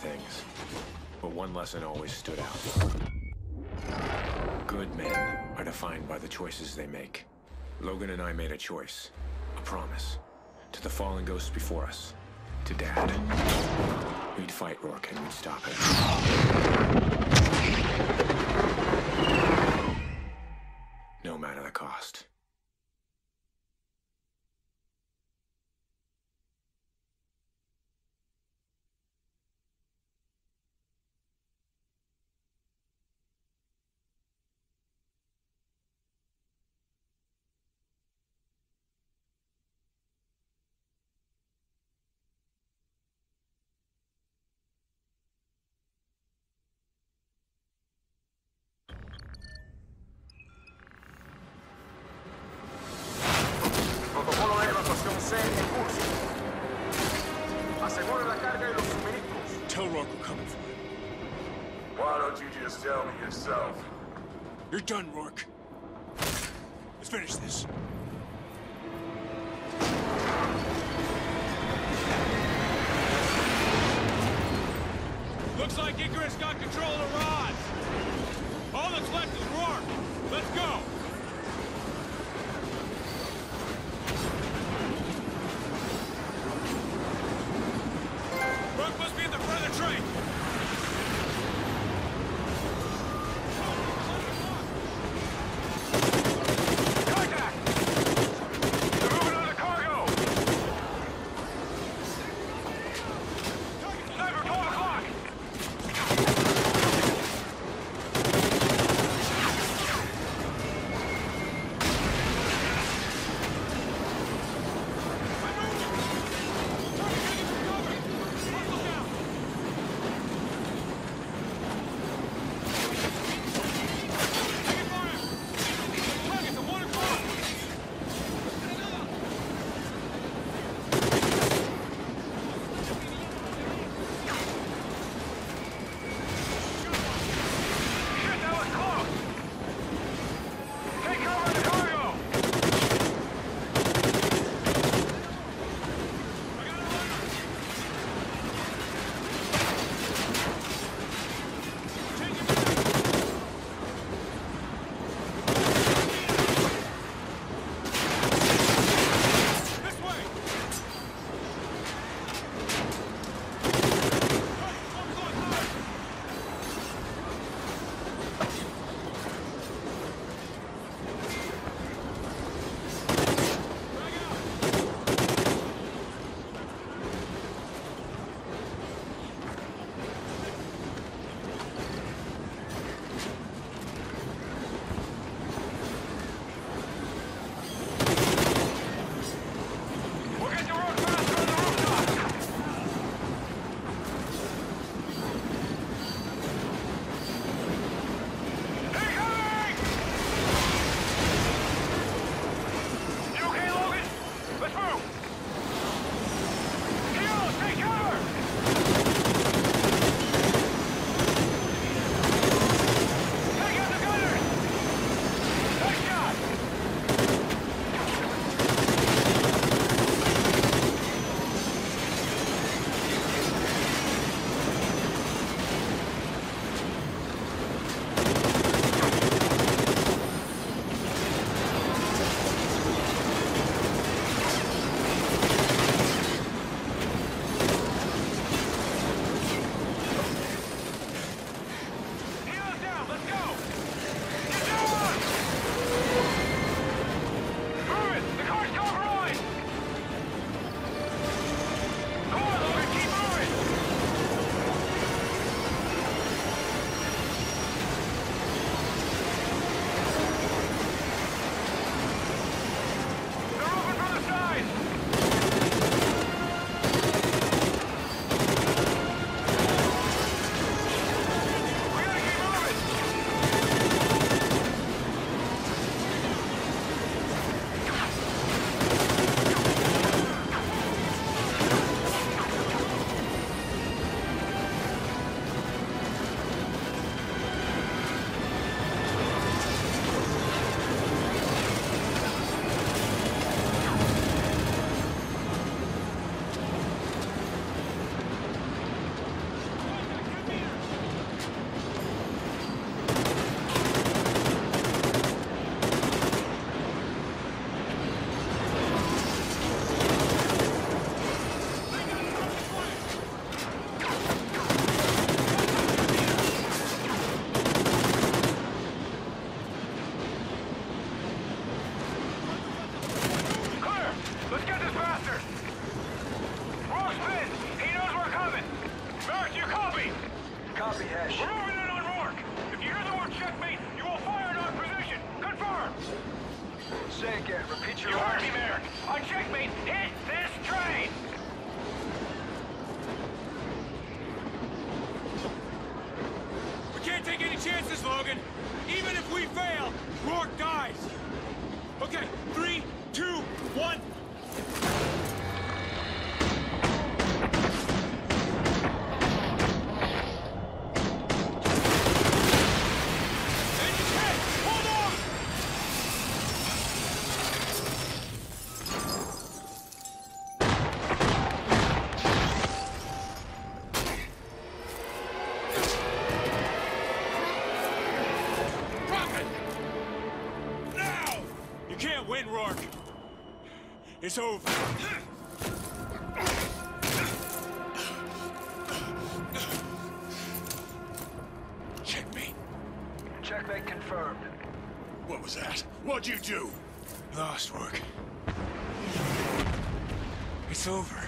things, but one lesson always stood out. Good men are defined by the choices they make. Logan and I made a choice, a promise, to the fallen ghosts before us, to Dad. We'd fight Rorke and we'd stop him. No matter the cost. Tell Rorke we're coming for him. Why don't you just tell me yourself? You're done, Rorke. Let's finish this. Looks like Icarus got control of the rods. All that's left is Rorke. Let's go. Say again. Repeat your You heard me, Merrick. On checkmate, hit this train. We can't take any chances, Logan. Even if we fail, Rorke dies. Okay, three, two, one. It's over. Checkmate. Checkmate confirmed. What was that? What'd you do? Lost work. It's over.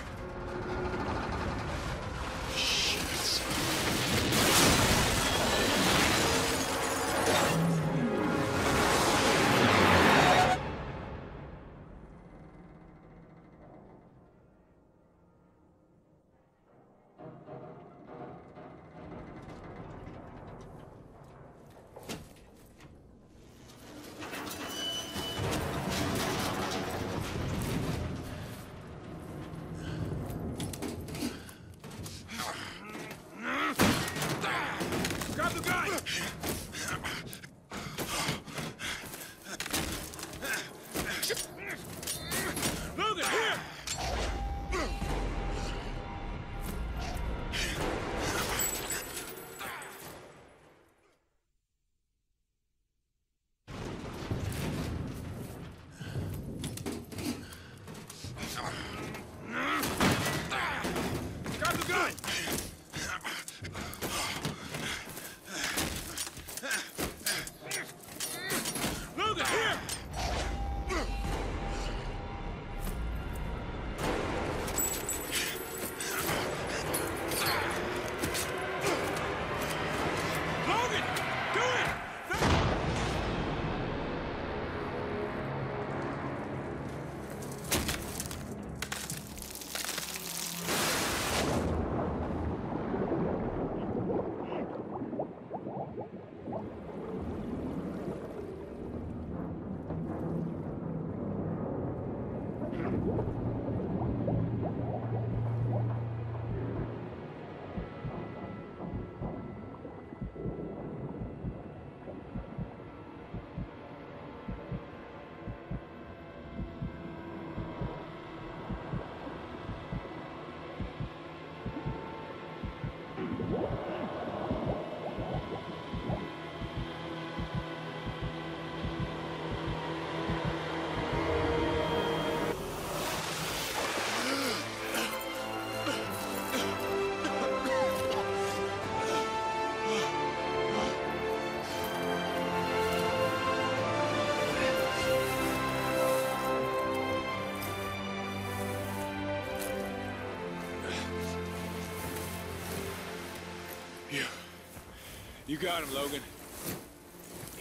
You got him, Logan.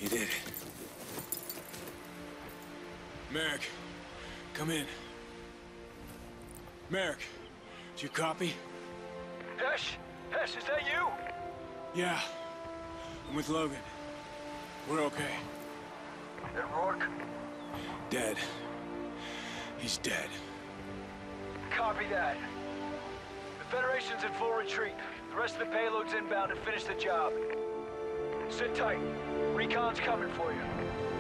You did it. Merrick, come in. Merrick, do you copy? Hesh? Hesh, is that you? Yeah. I'm with Logan. We're okay. And Rorke? Dead. He's dead. Copy that. The Federation's in full retreat. The rest of the payload's inbound to finish the job. Sit tight. Recon's coming for you.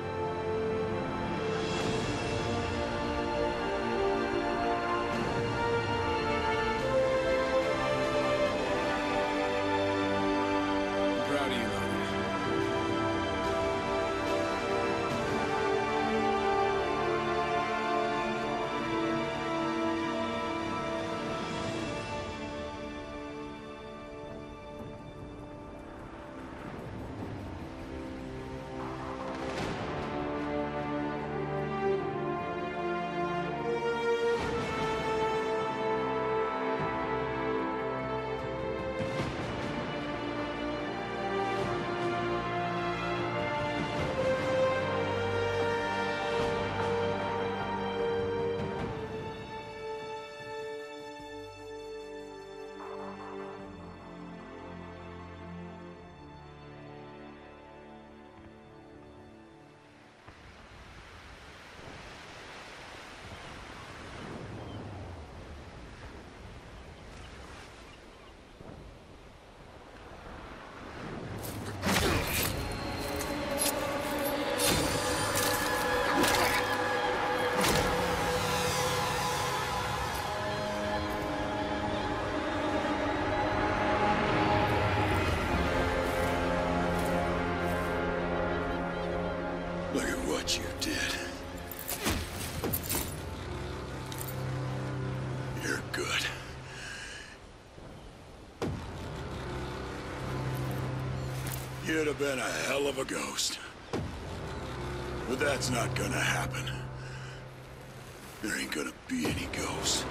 You'd have been a hell of a ghost. But that's not gonna happen. There ain't gonna be any ghosts.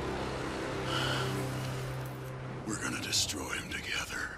We're gonna destroy him together.